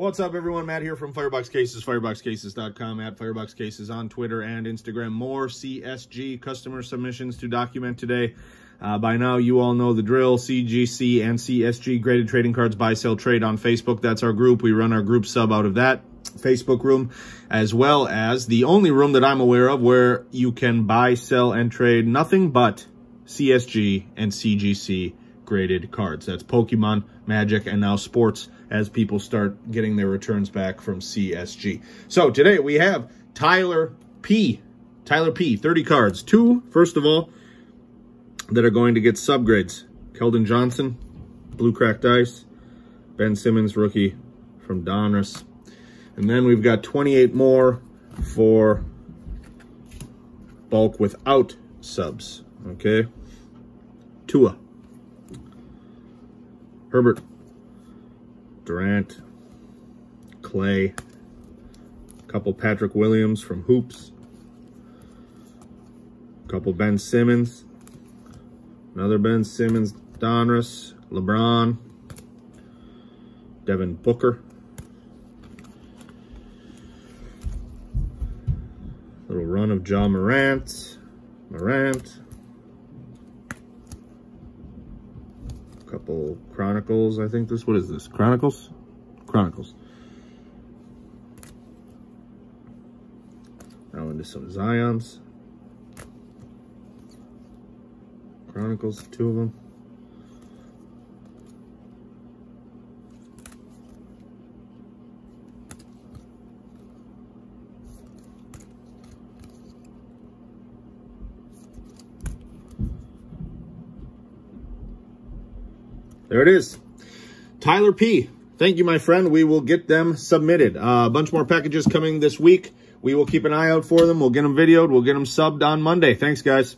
what's up, everyone? Matt here from Firebox Cases, fireboxcases.com, at Firebox Cases on Twitter and Instagram. More CSG customer submissions to document today. Uh, by now, you all know the drill. CGC and CSG graded trading cards buy, sell, trade on Facebook. That's our group. We run our group sub out of that Facebook room, as well as the only room that I'm aware of where you can buy, sell, and trade nothing but CSG and CGC graded cards. That's Pokemon, Magic, and now sports as people start getting their returns back from CSG. So today we have Tyler P. Tyler P. 30 cards. Two, first of all, that are going to get subgrades. Keldon Johnson, Blue Cracked Ice. Ben Simmons, rookie from Donruss. And then we've got 28 more for bulk without subs. Okay. Tua. Herbert, Durant, Clay, couple Patrick Williams from Hoops, couple Ben Simmons, another Ben Simmons, Donruss, LeBron, Devin Booker, little run of Ja Morant, Morant, couple Chronicles, I think this, what is this? Chronicles? Chronicles. Now into some Zions. Chronicles, two of them. There it is. Tyler P. Thank you, my friend. We will get them submitted. Uh, a bunch more packages coming this week. We will keep an eye out for them. We'll get them videoed. We'll get them subbed on Monday. Thanks, guys.